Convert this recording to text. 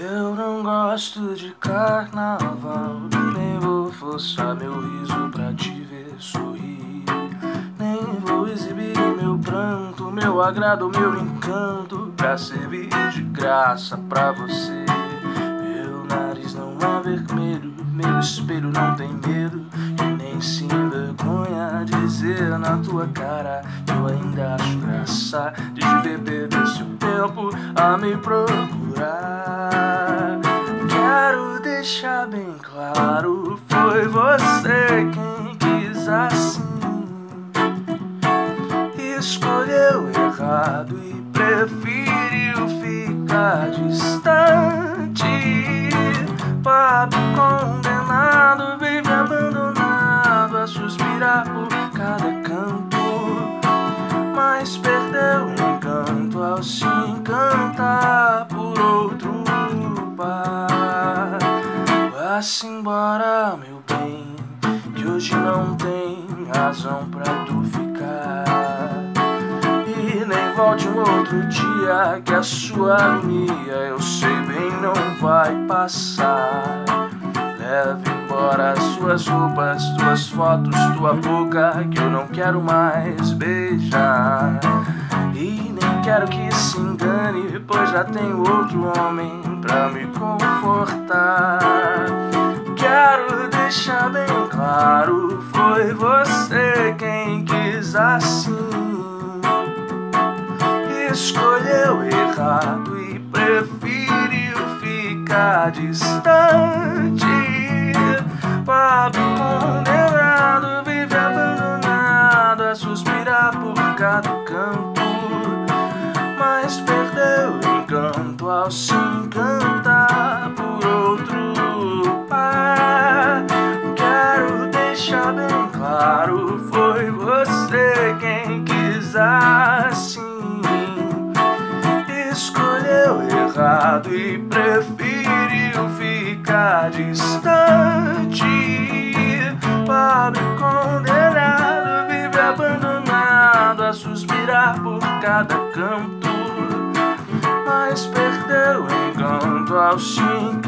Eu não gosto de carnaval, nem vou forçar meu riso pra te ver sorrir. Nem vou exibir meu pranto, meu agrado, meu encanto, pra servir de graça pra você. Meu nariz não é vermelho, meu espelho não tem medo, e nem se envergonha dizer na tua cara. Eu ainda acho graça de te ver perder seu tempo a me procurar. Quero deixar bem claro: foi você quem quis assim. Escolheu errado e preferiu ficar distante. Papo condenado, vive abandonado a suspirar por cada canto. Mas perdeu ao se encantar por outro par. Vá-se embora, meu bem, que hoje não tem razão pra tu ficar. E nem volte um outro dia que a sua agonia eu sei bem não vai passar. Leve embora as suas roupas, tuas fotos, tua boca que eu não quero mais beijar. Quero que se engane, pois já tenho outro homem pra me confortar. Quero deixar bem claro, foi você quem quis assim. Escolheu errado e preferiu ficar distante. Pobre condenado, se encantar por outro par. Quero deixar bem claro: foi você quem quis assim. Escolheu errado e preferiu ficar distante. Pobre condenado, vive abandonado a suspirar por cada canto. Mas perdeu o ao outro